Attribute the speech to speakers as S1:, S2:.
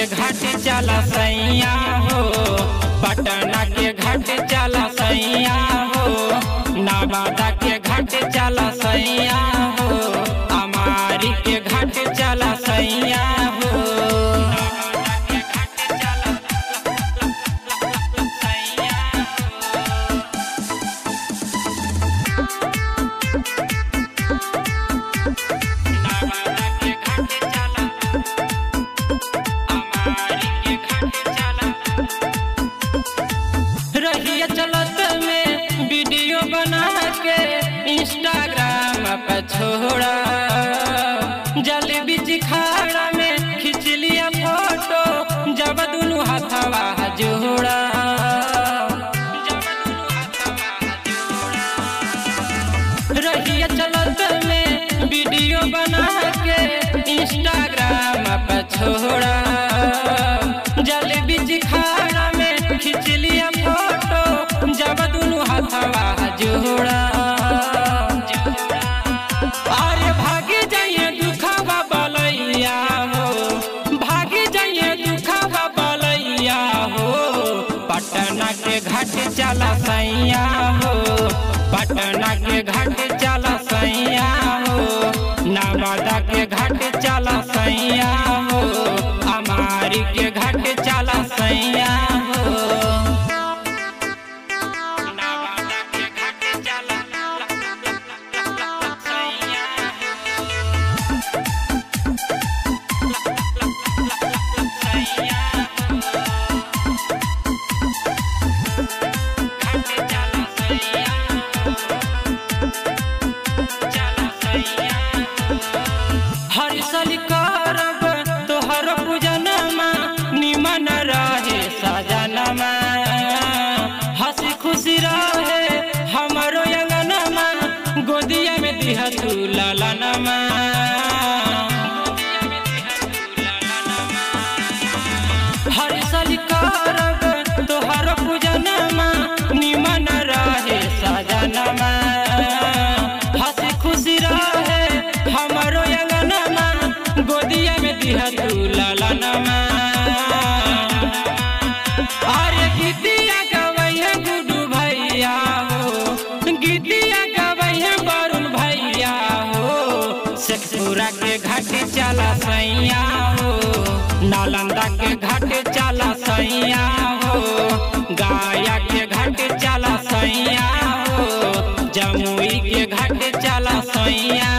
S1: के घाट चला सैया हो, पटना के घाट चला सैया हो, नवादा के घाट चला सैया हो, अमारी के घाट चला सैया हो। रहिया चलत में वीडियो बना के इंस्टाग्राम पर छोड़ा। जल बीच खाड़ा में खींच लिया फ़ोटो जब दुनू हाथवा जोड़ा। जाइए हो, भागे हो, पटना के घाट चला सैया। के घाट चला सैया हो। नवादा के घाट चला सैया हो। अमारी के घाट चला सैया हो। तू ललनमा हर साल करब तोहर पूजनमा निमन रहे सजनमा हँसी खुशी रहे हमरो अंगनमा गोदिया में दिह तू ललनमा अरे गीतिया के घाट चला सैया हो। नालंदा के घाट चला सैया हो। गाया के घाट चला सैया हो। जमुई के घाट चला सैया